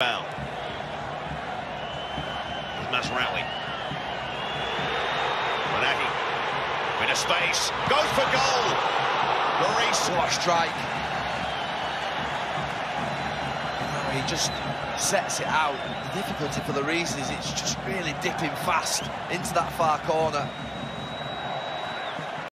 Foul. rally. Ounahi in space, goes for goal. Lloris. What a strike. he just sets it out. The difficulty for the reason is it's just really dipping fast into that far corner.